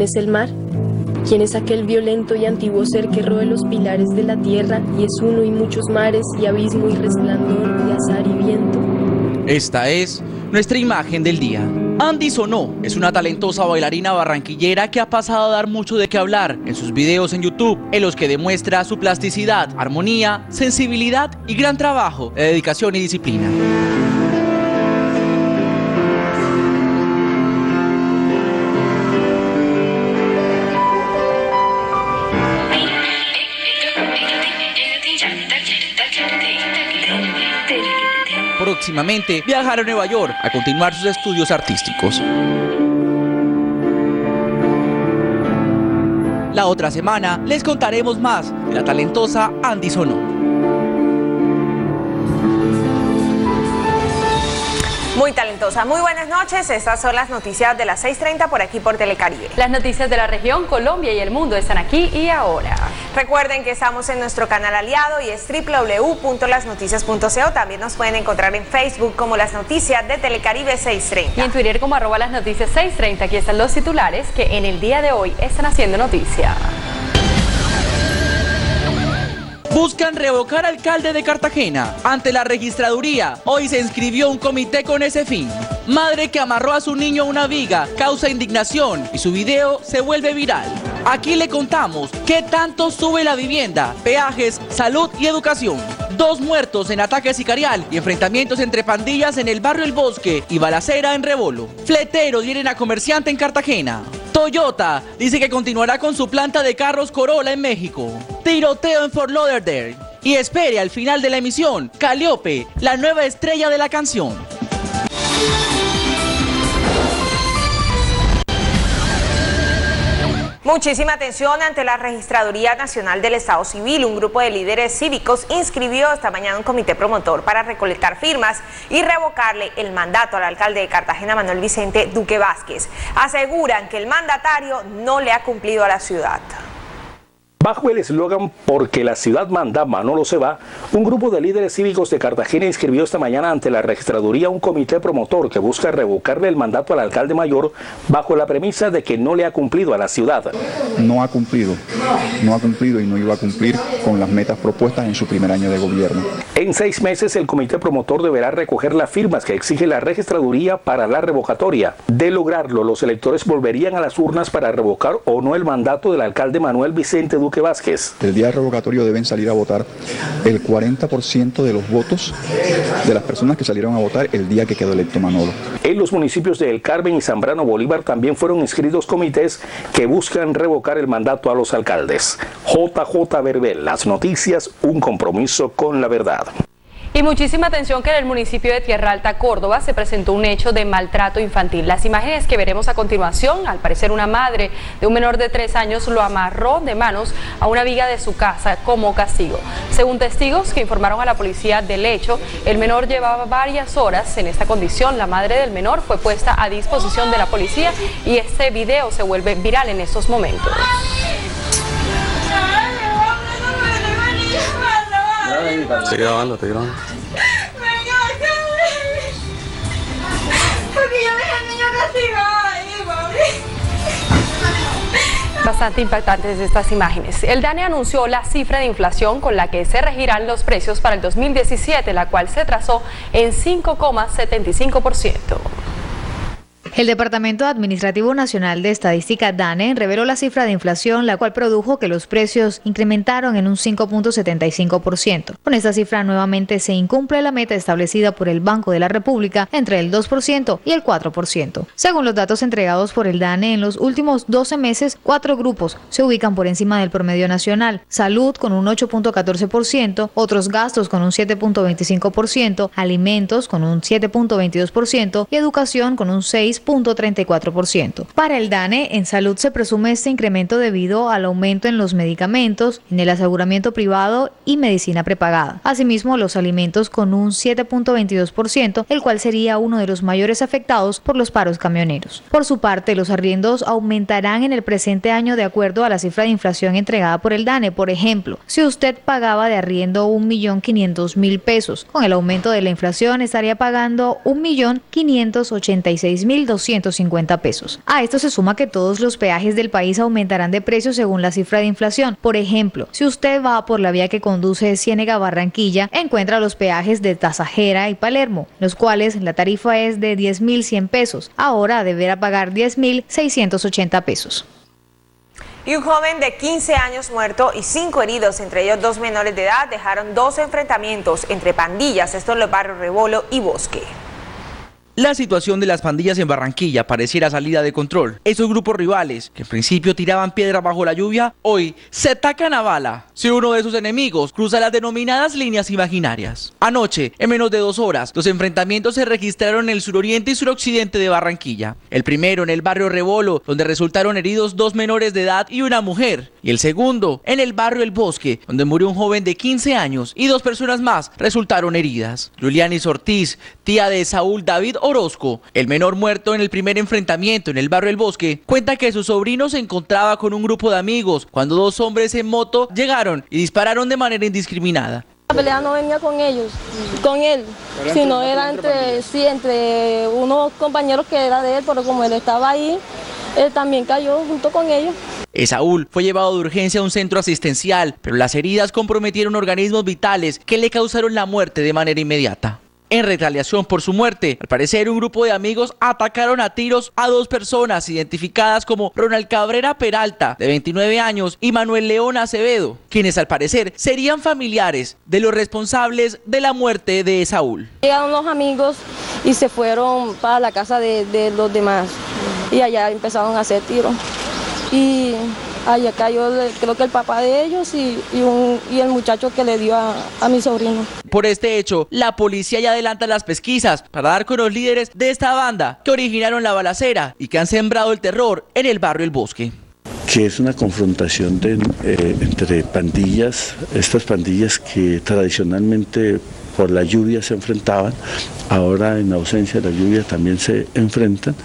¿Quién es el mar? ¿Quién es aquel violento y antiguo ser que roe los pilares de la tierra y es uno y muchos mares y abismo y resplandor y azar y viento? Esta es nuestra imagen del día. Andy Sonó es una talentosa bailarina barranquillera que ha pasado a dar mucho de qué hablar en sus videos en YouTube, en los que demuestra su plasticidad, armonía, sensibilidad y gran trabajo de dedicación y disciplina. Próximamente viajará a Nueva York a continuar sus estudios artísticos. La otra semana les contaremos más de la talentosa Andy Sonó. Muy talentosa. Muy buenas noches. Estas son las noticias de las 6.30 por aquí por Telecaribe. Las noticias de la región, Colombia y el mundo están aquí y ahora. Recuerden que estamos en nuestro canal aliado y es www.lasnoticias.co. También nos pueden encontrar en Facebook como Las Noticias de Telecaribe 630. Y en Twitter como arroba las noticias 630. Aquí están los titulares que en el día de hoy están haciendo noticia. Buscan revocar alcalde de Cartagena. Ante la registraduría, hoy se inscribió un comité con ese fin. Madre que amarró a su niño a una viga causa indignación y su video se vuelve viral. Aquí le contamos qué tanto sube la vivienda, peajes, salud y educación. Dos muertos en ataque sicarial y enfrentamientos entre pandillas en el barrio El Bosque y balacera en Rebolo. Fleteros vienen a comerciante en Cartagena. Toyota dice que continuará con su planta de carros Corolla en México. Tiroteo en Fort Lauderdale. Y espere al final de la emisión, Caliope, la nueva estrella de la canción. Muchísima atención ante la Registraduría Nacional del Estado Civil. Un grupo de líderes cívicos inscribió esta mañana un comité promotor para recolectar firmas y revocarle el mandato al alcalde de Cartagena, Manuel Vicente Duque Vázquez. Aseguran que el mandatario no le ha cumplido a la ciudad. Bajo el eslogan Porque la ciudad manda, Manolo se va, un grupo de líderes cívicos de Cartagena inscribió esta mañana ante la registraduría un comité promotor que busca revocarle el mandato al alcalde mayor bajo la premisa de que no le ha cumplido a la ciudad. No ha cumplido, no ha cumplido y no iba a cumplir con las metas propuestas en su primer año de gobierno. En seis meses el comité promotor deberá recoger las firmas que exige la registraduría para la revocatoria. De lograrlo, los electores volverían a las urnas para revocar o no el mandato del alcalde Manuel Vicente Duque Vázquez. El día revocatorio deben salir a votar el 40% de los votos de las personas que salieron a votar el día que quedó electo Manolo. En los municipios de El Carmen y Zambrano Bolívar también fueron inscritos comités que buscan revocar el mandato a los alcaldes. JJ Verbel, las noticias, un compromiso con la verdad. Y muchísima atención que en el municipio de Tierra Alta, Córdoba, se presentó un hecho de maltrato infantil. Las imágenes que veremos a continuación, al parecer una madre de un menor de tres años lo amarró de manos a una viga de su casa como castigo. Según testigos que informaron a la policía del hecho, el menor llevaba varias horas en esta condición. La madre del menor fue puesta a disposición de la policía y este video se vuelve viral en estos momentos. Estoy grabando, estoy grabando. Porque yo dejé al niño castigado ahí, Bastante impactantes estas imágenes. El DANE anunció la cifra de inflación con la que se regirán los precios para el 2017, la cual se trazó en 5,75%. El Departamento Administrativo Nacional de Estadística DANE reveló la cifra de inflación, la cual produjo que los precios incrementaron en un 5.75%. Con esta cifra nuevamente se incumple la meta establecida por el Banco de la República entre el 2% y el 4%. Según los datos entregados por el DANE, en los últimos 12 meses, cuatro grupos se ubican por encima del promedio nacional. Salud con un 8.14%, otros gastos con un 7.25%, alimentos con un 7.22% y educación con un 6 6.34%. Para el DANE, en salud se presume este incremento debido al aumento en los medicamentos, en el aseguramiento privado y medicina prepagada. Asimismo, los alimentos con un 7.22%, el cual sería uno de los mayores afectados por los paros camioneros. Por su parte, los arriendos aumentarán en el presente año de acuerdo a la cifra de inflación entregada por el DANE. Por ejemplo, si usted pagaba de arriendo 1.500.000 pesos, con el aumento de la inflación estaría pagando 1.586.000 250 pesos. A esto se suma que todos los peajes del país aumentarán de precio según la cifra de inflación. Por ejemplo, si usted va por la vía que conduce Ciénega Barranquilla, encuentra los peajes de Tasajera y Palermo, los cuales la tarifa es de 10.100 pesos. Ahora deberá pagar 10.680 pesos. Y un joven de 15 años muerto y cinco heridos, entre ellos dos menores de edad, dejaron dos enfrentamientos entre pandillas, esto en los barrios Rebolo y Bosque. La situación de las pandillas en Barranquilla pareciera salida de control. Esos grupos rivales, que en principio tiraban piedras bajo la lluvia, hoy se atacan a bala si uno de sus enemigos cruza las denominadas líneas imaginarias. Anoche, en menos de dos horas, los enfrentamientos se registraron en el suroriente y suroccidente de Barranquilla. El primero en el barrio Rebolo, donde resultaron heridos dos menores de edad y una mujer. Y el segundo en el barrio El Bosque, donde murió un joven de 15 años y dos personas más resultaron heridas. Julianis Ortiz, tía de Saúl David Orozco, el menor muerto en el primer enfrentamiento en el barrio El Bosque, cuenta que su sobrino se encontraba con un grupo de amigos cuando dos hombres en moto llegaron y dispararon de manera indiscriminada. La pelea no venía con ellos, con él, sino era entre, sí, entre unos compañeros que era de él, pero como él estaba ahí, él también cayó junto con ellos. Esaúl fue llevado de urgencia a un centro asistencial, pero las heridas comprometieron organismos vitales que le causaron la muerte de manera inmediata en retaliación por su muerte. Al parecer, un grupo de amigos atacaron a tiros a dos personas identificadas como Ronald Cabrera Peralta, de 29 años, y Manuel León Acevedo, quienes al parecer serían familiares de los responsables de la muerte de Saúl. Llegaron los amigos y se fueron para la casa de, los demás y allá empezaron a hacer tiros. Y Allá cayó creo que el papá de ellos y, y, el muchacho que le dio a, a, mi sobrino. Por este hecho, la policía ya adelanta las pesquisas para dar con los líderes de esta banda que originaron la balacera y que han sembrado el terror en el barrio El Bosque que es una confrontación eh, entre pandillas, estas pandillas que tradicionalmente por la lluvia se enfrentaban, ahora en ausencia de la lluvia también se enfrentan.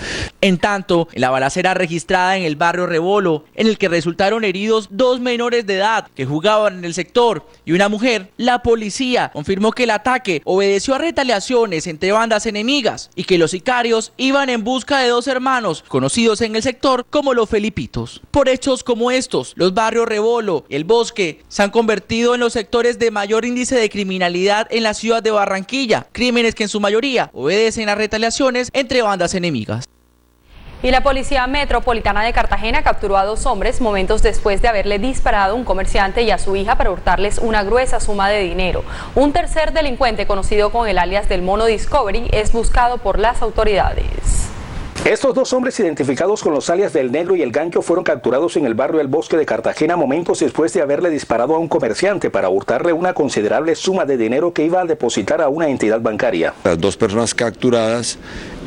En tanto, en la balacera registrada en el barrio Rebolo, en el que resultaron heridos dos menores de edad que jugaban en el sector y una mujer, la policía confirmó que el ataque obedeció a retaliaciones entre bandas enemigas y que los sicarios iban en busca de dos hermanos conocidos en el sector como los Felipitos. Por hechos como estos, los barrios Rebolo y el Bosque se han convertido en los sectores de mayor índice de criminalidad en la ciudad de Barranquilla, crímenes que en su mayoría obedecen a retaliaciones entre bandas enemigas. Y la Policía Metropolitana de Cartagena capturó a dos hombres momentos después de haberle disparado a un comerciante y a su hija para hurtarles una gruesa suma de dinero. Un tercer delincuente conocido con el alias del Mono Discovery es buscado por las autoridades. Estos dos hombres identificados con los alias del negro y el gancho fueron capturados en el barrio El Bosque de Cartagena momentos después de haberle disparado a un comerciante para hurtarle una considerable suma de dinero que iba a depositar a una entidad bancaria. Las dos personas capturadas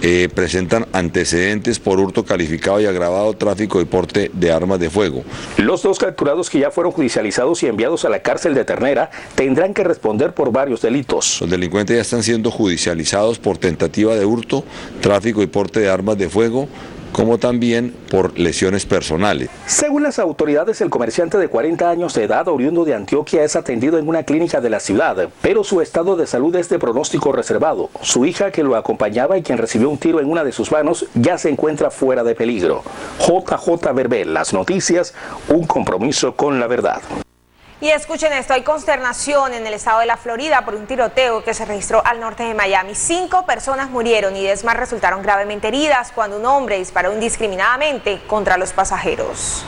eh, presentan antecedentes por hurto calificado y agravado, tráfico y porte de armas de fuego. Los dos capturados que ya fueron judicializados y enviados a la cárcel de Ternera tendrán que responder por varios delitos. Los delincuentes ya están siendo judicializados por tentativa de hurto, tráfico y porte de armas de fuego, como también por lesiones personales. Según las autoridades, el comerciante de 40 años de edad, oriundo de Antioquia, es atendido en una clínica de la ciudad, pero su estado de salud es de pronóstico reservado. Su hija, que lo acompañaba y quien recibió un tiro en una de sus manos, ya se encuentra fuera de peligro. JJ Verbel, las noticias, un compromiso con la verdad. Y escuchen esto, hay consternación en el estado de la Florida por un tiroteo que se registró al norte de Miami. Cinco personas murieron y diez más resultaron gravemente heridas cuando un hombre disparó indiscriminadamente contra los pasajeros.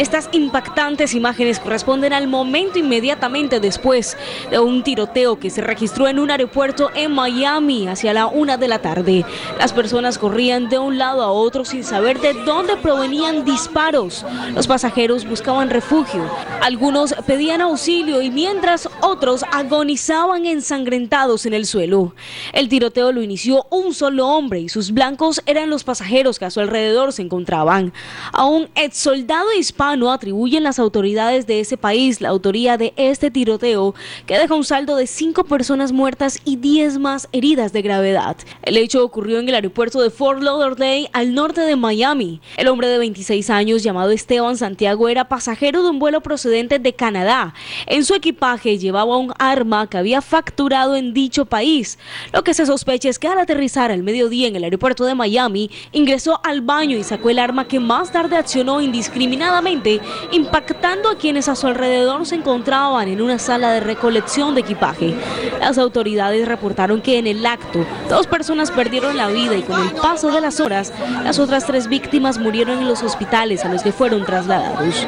Estas impactantes imágenes corresponden al momento inmediatamente después de un tiroteo que se registró en un aeropuerto en Miami hacia la una de la tarde. Las personas corrían de un lado a otro sin saber de dónde provenían disparos. Los pasajeros buscaban refugio. Algunos pedían auxilio y mientras otros agonizaban ensangrentados en el suelo. El tiroteo lo inició un solo hombre y sus blancos eran los pasajeros que a su alrededor se encontraban. A un ex soldado hispano atribuyen las autoridades de ese país la autoría de este tiroteo que deja un saldo de cinco personas muertas y 10 más heridas de gravedad. El hecho ocurrió en el aeropuerto de Fort Lauderdale al norte de Miami. El hombre de 26 años llamado Esteban Santiago era pasajero de un vuelo procedente de Canadá. En su equipaje llevaba un arma que había facturado en dicho país. Lo que se sospecha es que al aterrizar al mediodía en el aeropuerto de Miami, ingresó al baño y sacó el arma que más tarde accionó indiscriminadamente, impactando a quienes a su alrededor se encontraban en una sala de recolección de equipaje. Las autoridades reportaron que en el acto dos personas perdieron la vida y con el paso de las horas, las otras tres víctimas murieron en los hospitales a los que fueron trasladados.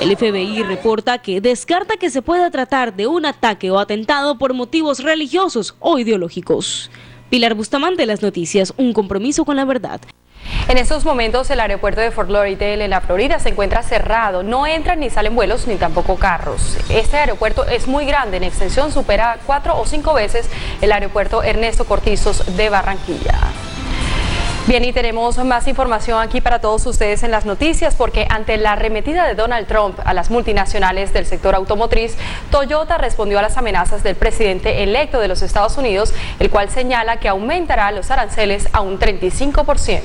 El FBI reporta que descarta que se pueda tratar de un ataque o atentado por motivos religiosos o ideológicos. Pilar Bustamante, las noticias, un compromiso con la verdad. En estos momentos el aeropuerto de Fort Lauderdale en la Florida se encuentra cerrado, no entran ni salen vuelos ni tampoco carros. Este aeropuerto es muy grande, en extensión supera cuatro o cinco veces el aeropuerto Ernesto Cortizos de Barranquilla. Bien, y tenemos más información aquí para todos ustedes en las noticias porque ante la arremetida de Donald Trump a las multinacionales del sector automotriz, Toyota respondió a las amenazas del presidente electo de los Estados Unidos, el cual señala que aumentará los aranceles a un 35%.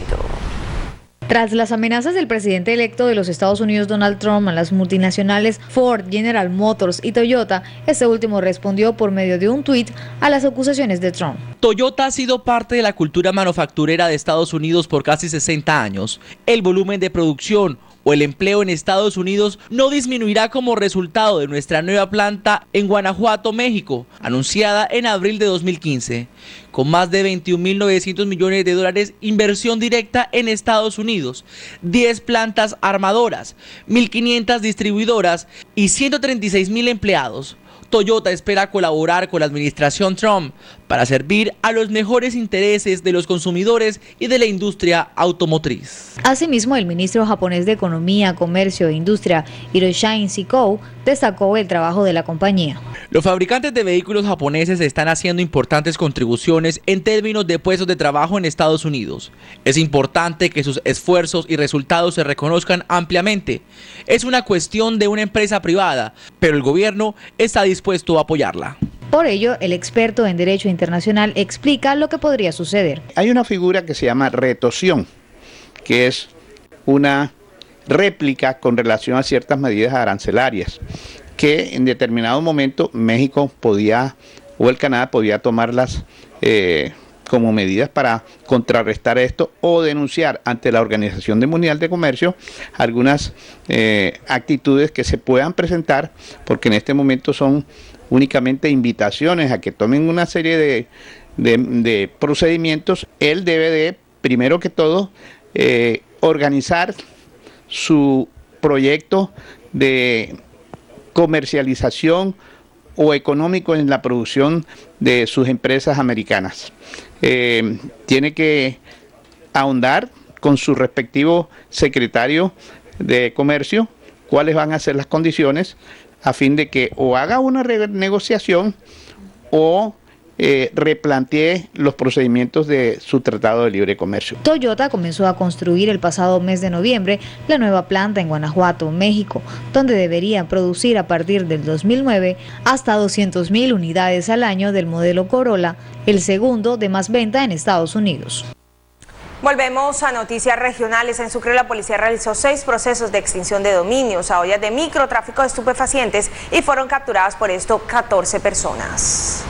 Tras las amenazas del presidente electo de los Estados Unidos Donald Trump a las multinacionales Ford, General Motors y Toyota, este último respondió por medio de un tuit a las acusaciones de Trump. Toyota ha sido parte de la cultura manufacturera de Estados Unidos por casi 60 años. El volumen de producción o el empleo en Estados Unidos no disminuirá como resultado de nuestra nueva planta en Guanajuato, México, anunciada en abril de 2015, con más de 21.900 millones de dólares inversión directa en Estados Unidos, 10 plantas armadoras, 1.500 distribuidoras y 136.000 empleados. Toyota espera colaborar con la administración Trump para servir a los mejores intereses de los consumidores y de la industria automotriz. Asimismo, el ministro japonés de Economía, Comercio e Industria, Hiroshin Sikou, destacó el trabajo de la compañía. Los fabricantes de vehículos japoneses están haciendo importantes contribuciones en términos de puestos de trabajo en Estados Unidos. Es importante que sus esfuerzos y resultados se reconozcan ampliamente. Es una cuestión de una empresa privada, pero el gobierno está dispuesto a apoyarla. Por ello, el experto en Derecho Internacional explica lo que podría suceder. Hay una figura que se llama retorsión, que es una réplica con relación a ciertas medidas arancelarias que en determinado momento México podía o el Canadá podía tomarlas eh, como medidas para contrarrestar esto o denunciar ante la Organización Mundial de Comercio algunas eh, actitudes que se puedan presentar, porque en este momento son únicamente invitaciones a que tomen una serie de, de, procedimientos. Él debe de, primero que todo, eh, organizar su proyecto de comercialización o económico en la producción de sus empresas americanas. Eh, tiene que ahondar con su respectivo secretario de comercio cuáles van a ser las condiciones a fin de que o haga una renegociación o eh, replantee los procedimientos de su Tratado de Libre Comercio. Toyota comenzó a construir el pasado mes de noviembre la nueva planta en Guanajuato, México, donde debería producir a partir del 2009 hasta 200.000 unidades al año del modelo Corolla, el segundo de más venta en Estados Unidos. Volvemos a noticias regionales. En Sucre la policía realizó seis procesos de extinción de dominios a ollas de microtráfico de estupefacientes y fueron capturadas por esto 14 personas.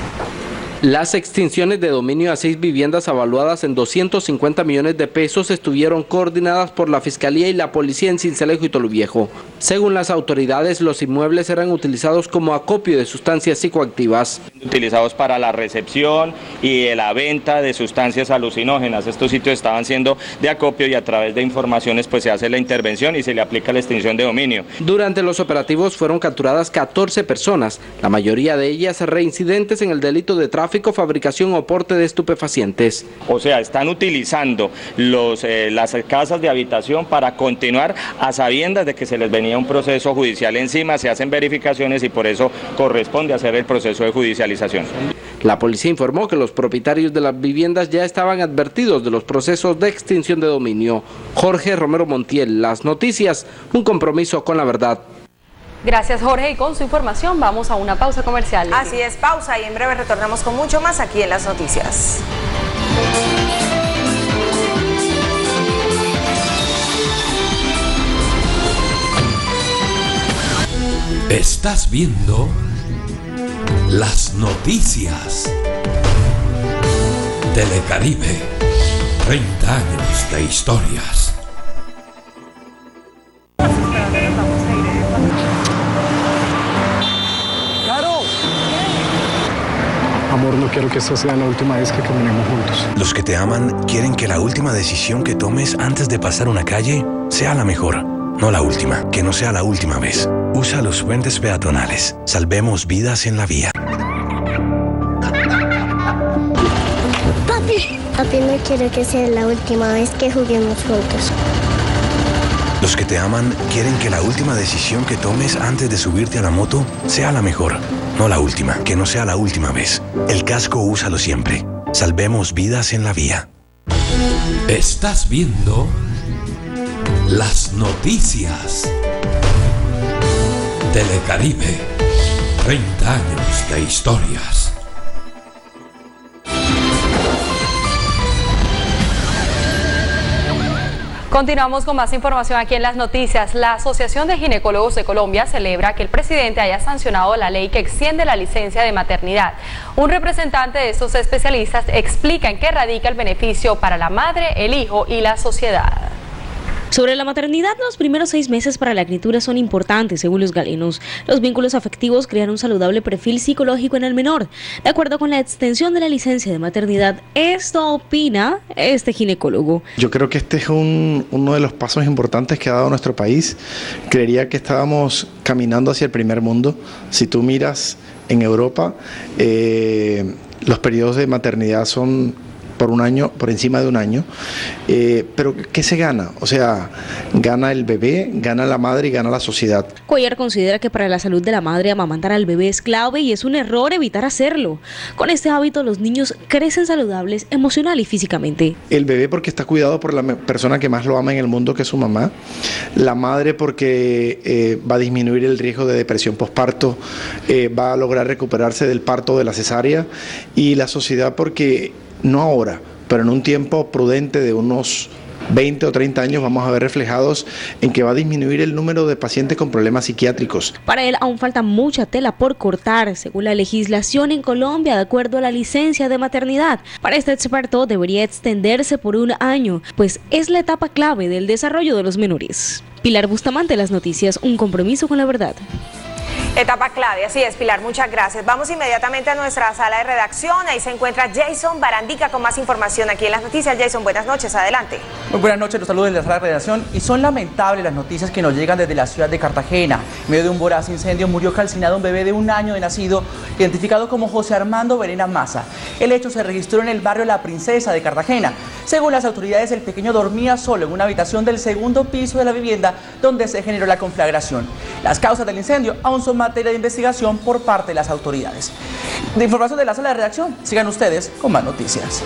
Las extinciones de dominio a seis viviendas avaluadas en 250 millones de pesos estuvieron coordinadas por la Fiscalía y la Policía en Cincelejo y Toluviejo. Según las autoridades, los inmuebles eran utilizados como acopio de sustancias psicoactivas. Utilizados para la recepción y la venta de sustancias alucinógenas. Estos sitios estaban siendo de acopio y a través de informaciones pues se hace la intervención y se le aplica la extinción de dominio. Durante los operativos fueron capturadas 14 personas, la mayoría de ellas reincidentes en el delito de tráfico fabricación o porte de estupefacientes. O sea, están utilizando los, eh, las casas de habitación para continuar a sabiendas de que se les venía un proceso judicial encima, se hacen verificaciones y por eso corresponde hacer el proceso de judicialización. La policía informó que los propietarios de las viviendas ya estaban advertidos de los procesos de extinción de dominio. Jorge Romero Montiel, Las Noticias, un compromiso con la verdad. Gracias Jorge y con su información vamos a una pausa comercial. Así es, pausa y en breve retornamos con mucho más aquí en Las Noticias. Estás viendo las noticias. Telecaribe, 30 años de historias. Amor, no quiero que esta sea la última vez que caminemos juntos. Los que te aman quieren que la última decisión que tomes antes de pasar una calle sea la mejor, no la última, que no sea la última vez. Usa los puentes peatonales. Salvemos vidas en la vía. Papi. Papi, no quiero que sea la última vez que juguemos juntos. Los que te aman quieren que la última decisión que tomes antes de subirte a la moto sea la mejor, no la última, que no sea la última vez. El casco úsalo siempre. Salvemos vidas en la vía. Estás viendo las noticias. Telecaribe, 30 años de historias. Continuamos con más información aquí en las noticias. La Asociación de Ginecólogos de Colombia celebra que el presidente haya sancionado la ley que extiende la licencia de maternidad. Un representante de estos especialistas explica en qué radica el beneficio para la madre, el hijo y la sociedad. Sobre la maternidad, los primeros seis meses para la criatura son importantes, según los galenos. Los vínculos afectivos crean un saludable perfil psicológico en el menor. De acuerdo con la extensión de la licencia de maternidad, esto opina este ginecólogo. Yo creo que este es uno de los pasos importantes que ha dado nuestro país. Creería que estábamos caminando hacia el primer mundo. Si tú miras en Europa, eh, los periodos de maternidad son por un año, por encima de un año. Eh, pero ¿qué se gana? O sea, gana el bebé, gana la madre y gana la sociedad. Cuellar considera que para la salud de la madre amamantar al bebé es clave y es un error evitar hacerlo. Con este hábito los niños crecen saludables emocional y físicamente. El bebé porque está cuidado por la persona que más lo ama en el mundo, que es su mamá. La madre porque eh, va a disminuir el riesgo de depresión postparto, eh, va a lograr recuperarse del parto de la cesárea. Y la sociedad porque no ahora, pero en un tiempo prudente de unos 20 o 30 años vamos a ver reflejados en que va a disminuir el número de pacientes con problemas psiquiátricos. Para él aún falta mucha tela por cortar, según la legislación en Colombia, de acuerdo a la licencia de maternidad. Para este experto debería extenderse por un año, pues es la etapa clave del desarrollo de los menores. Pilar Bustamante, Las Noticias, un compromiso con la verdad. Etapa clave, así es, Pilar, muchas gracias. Vamos inmediatamente a nuestra sala de redacción. Ahí se encuentra Jason Barandica con más información aquí en las noticias. Jason, buenas noches, adelante. Muy buenas noches, los saludos desde la sala de redacción. Y son lamentables las noticias que nos llegan desde la ciudad de Cartagena. En medio de un voraz incendio murió calcinado un bebé de un año de nacido, identificado como José Armando Verena Maza. El hecho se registró en el barrio La Princesa de Cartagena. Según las autoridades, el pequeño dormía solo en una habitación del segundo piso de la vivienda donde se generó la conflagración. Las causas del incendio aún son materia de investigación por parte de las autoridades. De información de la sala de redacción, sigan ustedes con más noticias.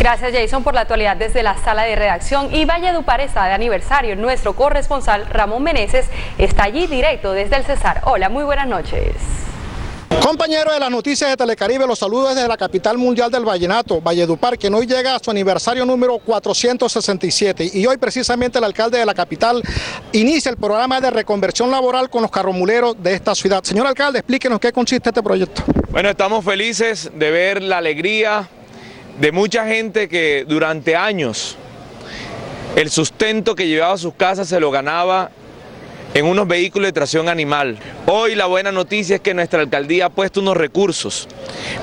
Gracias Jason por la actualidad desde la sala de redacción y Valledupar está de aniversario. Nuestro corresponsal Ramón Meneses está allí directo desde el Cesar. Hola, muy buenas noches. Compañeros de las noticias de Telecaribe, los saludos desde la capital mundial del vallenato, Valledupar, que hoy llega a su aniversario número 467 y hoy precisamente el alcalde de la capital inicia el programa de reconversión laboral con los carromuleros de esta ciudad. Señor alcalde, explíquenos qué consiste este proyecto. Bueno, estamos felices de ver la alegría de mucha gente que durante años el sustento que llevaba a sus casas se lo ganaba en unos vehículos de tracción animal. Hoy la buena noticia es que nuestra alcaldía ha puesto unos recursos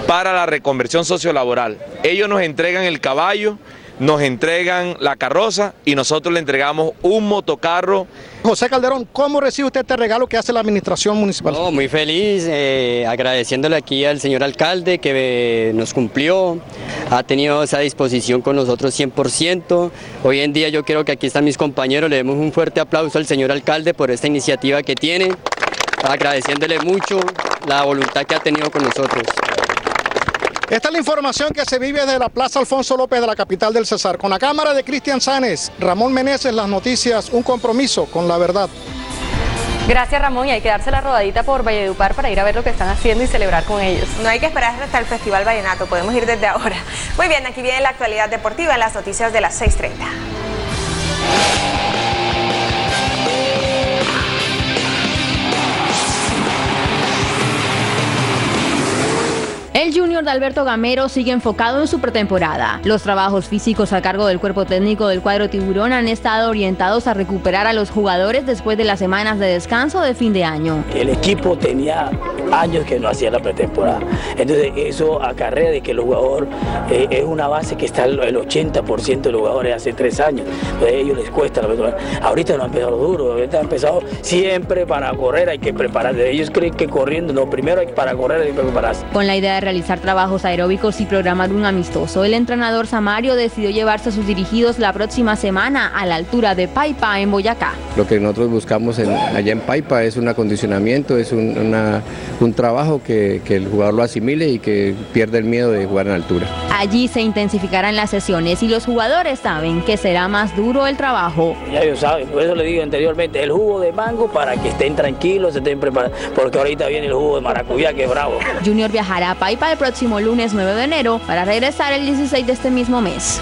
para la reconversión sociolaboral. Ellos nos entregan el caballo, nos entregan la carroza y nosotros le entregamos un motocarro. José Calderón, ¿cómo recibe usted este regalo que hace la administración municipal? muy feliz, eh, agradeciéndole aquí al señor alcalde que eh, nos cumplió, ha tenido esa disposición con nosotros 100%. Hoy en día yo quiero que aquí están mis compañeros, le demos un fuerte aplauso al señor alcalde por esta iniciativa que tiene, agradeciéndole mucho la voluntad que ha tenido con nosotros. Esta es la información que se vive desde la Plaza Alfonso López de la capital del Cesar. Con la cámara de Cristian Sáenz, Ramón Meneses, las noticias, un compromiso con la verdad. Gracias Ramón y hay que darse la rodadita por Valledupar para ir a ver lo que están haciendo y celebrar con ellos. No hay que esperar hasta el Festival Vallenato, podemos ir desde ahora. Muy bien, aquí viene la actualidad deportiva en las noticias de las 6.30. El Junior de Alberto Gamero sigue enfocado en su pretemporada. Los trabajos físicos a cargo del cuerpo técnico del cuadro tiburón han estado orientados a recuperar a los jugadores después de las semanas de descanso de fin de año. El equipo tenía años que no hacía la pretemporada. Entonces eso acarrea de que el jugador eh, es una base que está el 80% de los jugadores hace tres años. Entonces a ellos les cuesta la pretemporada. Ahorita no han empezado duro, ahorita han empezado siempre para correr, hay que prepararse. Ellos creen que corriendo, no, primero hay para correr hay que prepararse. Con la idea de realizar trabajos aeróbicos y programar un amistoso, el entrenador Samario decidió llevarse a sus dirigidos la próxima semana a la altura de Paipa, en Boyacá. Lo que nosotros buscamos allá en Paipa es un acondicionamiento, es un, trabajo que, que el jugador lo asimile y que pierda el miedo de jugar en altura. Allí se intensificarán las sesiones y los jugadores saben que será más duro el trabajo. Ya ellos saben, por eso le digo anteriormente, el jugo de mango para que estén tranquilos, estén preparados, porque ahorita viene el jugo de maracuyá que es bravo. Junior viajará a Paipa el próximo lunes 9 de enero para regresar el 16 de este mismo mes.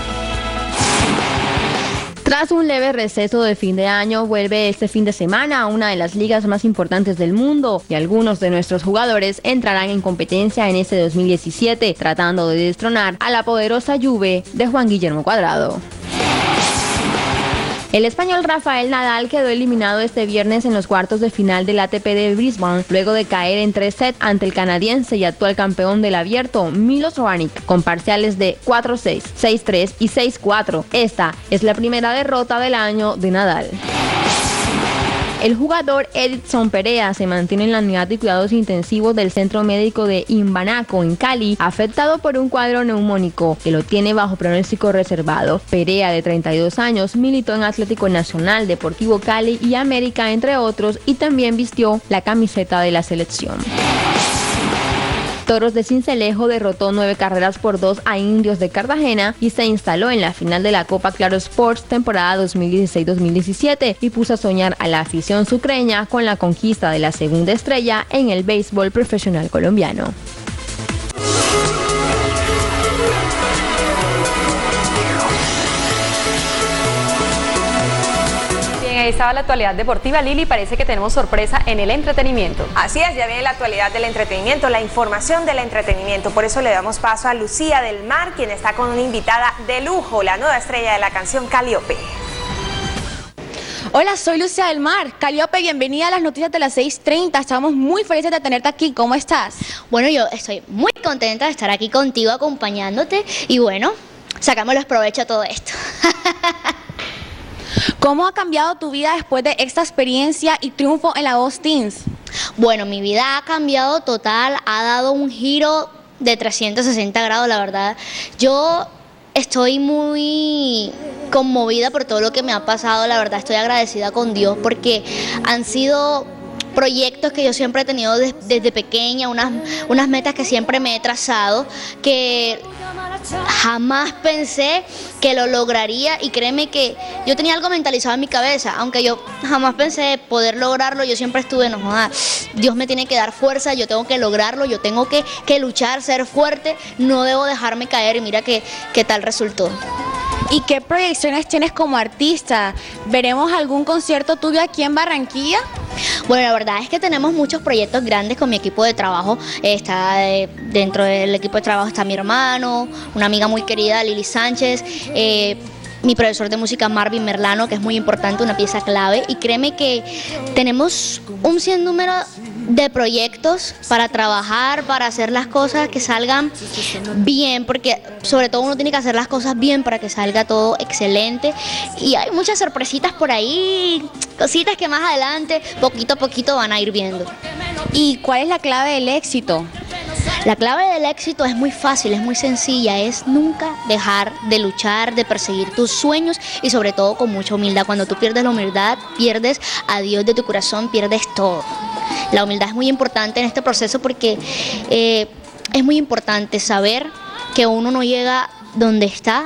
Tras un leve receso de fin de año, vuelve este fin de semana a una de las ligas más importantes del mundo y algunos de nuestros jugadores entrarán en competencia en este 2017, tratando de destronar a la poderosa Juve de Juan Guillermo Cuadrado. El español Rafael Nadal quedó eliminado este viernes en los cuartos de final del ATP de Brisbane, luego de caer en tres sets ante el canadiense y actual campeón del abierto, Milos Raonic, con parciales de 4-6, 6-3 y 6-4. Esta es la primera derrota del año de Nadal. El jugador Edson Perea se mantiene en la unidad de cuidados intensivos del Centro Médico de Imbanaco, en Cali, afectado por un cuadro neumónico que lo tiene bajo pronóstico reservado. Perea, de 32 años, militó en Atlético Nacional, Deportivo Cali y América, entre otros, y también vistió la camiseta de la selección. Toros de Cincelejo derrotó nueve carreras por dos a Indios de Cartagena y se instaló en la final de la Copa Claro Sports temporada 2016-2017 y puso a soñar a la afición sucreña con la conquista de la segunda estrella en el béisbol profesional colombiano. Estaba la actualidad deportiva. Lili, parece que tenemos sorpresa en el entretenimiento. Así es, ya viene la actualidad del entretenimiento, la información del entretenimiento. Por eso le damos paso a Lucía del Mar, quien está con una invitada de lujo, la nueva estrella de la canción Caliope. Hola, soy Lucía del Mar. Caliope, bienvenida a las noticias de las 6.30. Estamos muy felices de tenerte aquí. ¿Cómo estás? Bueno, yo estoy muy contenta de estar aquí contigo, acompañándote. Y bueno, sacamos los provechos a todo esto. ¿Cómo ha cambiado tu vida después de esta experiencia y triunfo en la Voz Teens? Bueno, mi vida ha cambiado total, ha dado un giro de 360 grados, la verdad. Yo estoy muy conmovida por todo lo que me ha pasado, la verdad estoy agradecida con Dios porque han sido proyectos que yo siempre he tenido desde pequeña, unas, unas metas que siempre me he trazado, que jamás pensé que lo lograría y créeme que yo tenía algo mentalizado en mi cabeza, aunque yo jamás pensé poder lograrlo, yo siempre estuve enojada. Dios me tiene que dar fuerza, yo tengo que lograrlo, yo tengo que, luchar, ser fuerte, no debo dejarme caer y mira qué, qué tal resultó. ¿Y qué proyecciones tienes como artista? ¿Veremos algún concierto tuyo aquí en Barranquilla? Bueno, la verdad es que tenemos muchos proyectos grandes con mi equipo de trabajo. Está eh, dentro del equipo de trabajo está mi hermano, una amiga muy querida, Lili Sánchez. Eh, mi profesor de música Marvin Merlano, que es muy importante, una pieza clave. Y créeme que tenemos un número de proyectos para trabajar, para hacer las cosas que salgan bien, porque sobre todo uno tiene que hacer las cosas bien para que salga todo excelente. Y hay muchas sorpresitas por ahí, cositas que más adelante, poquito a poquito van a ir viendo. ¿Y cuál es la clave del éxito? La clave del éxito es muy fácil, es muy sencilla, es nunca dejar de luchar, de perseguir tus sueños y sobre todo con mucha humildad. Cuando tú pierdes la humildad, pierdes a Dios de tu corazón, pierdes todo. La humildad es muy importante en este proceso porque... Eh, es muy importante saber que uno no llega donde está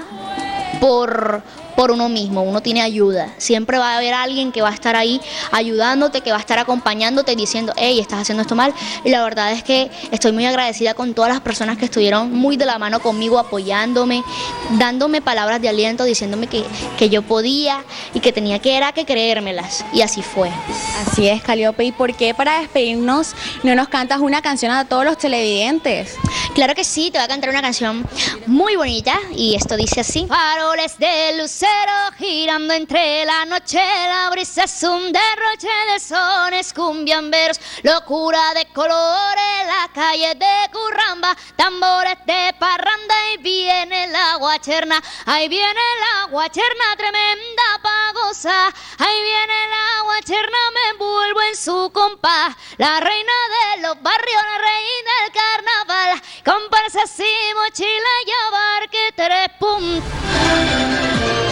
por, por uno mismo, uno tiene ayuda. Siempre va a haber alguien que va a estar ahí ayudándote, que va a estar acompañándote, diciendo, hey, estás haciendo esto mal. Y la verdad es que estoy muy agradecida con todas las personas que estuvieron muy de la mano conmigo, apoyándome, dándome palabras de aliento, diciéndome que, que yo podía y que tenía que era que creérmelas. Y así fue. Así es, Caliope. ¿Y por qué para despedirnos no nos cantas una canción a todos los televidentes? Claro que sí, te voy a cantar una canción muy bonita y esto dice así. Faroles de lucero girando entre la noche, la brisa es un derroche de sones cumbiamberos, locura de colores, la calle de Curramba, tambores de parranda y viene la guacherna, ahí viene la guacherna tremenda pagosa, ahí viene la guacherna, me envuelvo en su compás, la reina de los barrios, la reina del carnaval, comparsas y mochila y abarque tres puntos.